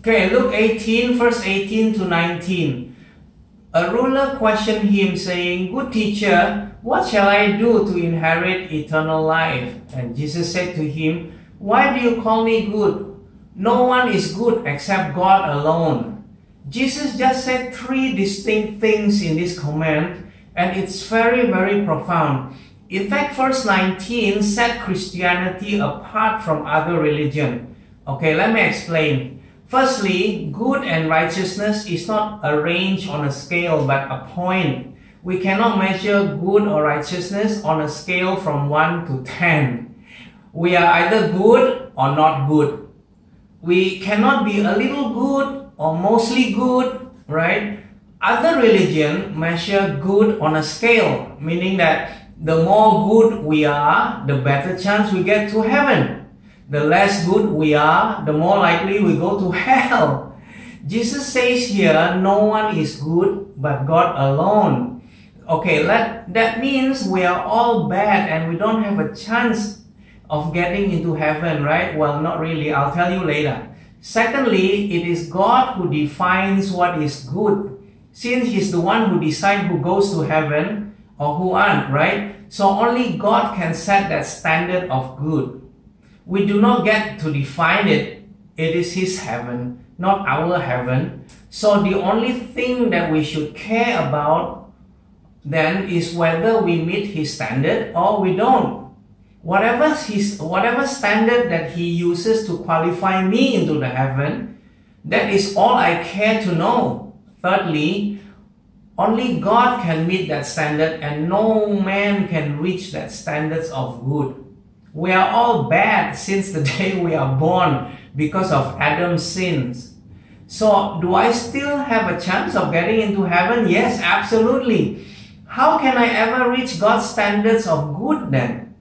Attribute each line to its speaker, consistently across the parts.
Speaker 1: Okay, Luke 18, verse 18 to 19. A ruler questioned him, saying, Good teacher, what shall I do to inherit eternal life? And Jesus said to him, Why do you call me good? No one is good except God alone. Jesus just said three distinct things in this command, and it's very, very profound. In fact, verse 19 set Christianity apart from other religion. Okay, let me explain. Firstly, good and righteousness is not arranged on a scale but a point. We cannot measure good or righteousness on a scale from 1 to 10. We are either good or not good. We cannot be a little good or mostly good, right? Other religion measure good on a scale, meaning that the more good we are, the better chance we get to heaven the less good we are, the more likely we go to hell. Jesus says here, no one is good but God alone. Okay, that means we are all bad and we don't have a chance of getting into heaven, right? Well, not really. I'll tell you later. Secondly, it is God who defines what is good. Since He's the one who decides who goes to heaven or who aren't, right? So only God can set that standard of good. We do not get to define it. It is His heaven, not our heaven. So the only thing that we should care about then is whether we meet His standard or we don't. Whatever his whatever standard that He uses to qualify me into the heaven, that is all I care to know. Thirdly, only God can meet that standard and no man can reach that standards of good. We are all bad since the day we are born because of Adam's sins. So, do I still have a chance of getting into heaven? Yes, absolutely. How can I ever reach God's standards of good then?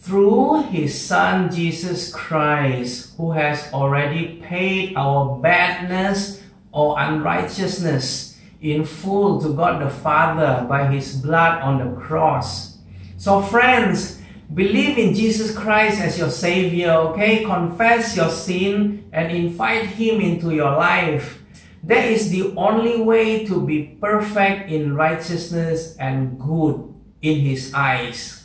Speaker 1: Through His Son Jesus Christ, who has already paid our badness or unrighteousness in full to God the Father by His blood on the cross. So, friends, Believe in Jesus Christ as your Savior, okay? Confess your sin and invite Him into your life. That is the only way to be perfect in righteousness and good in His eyes.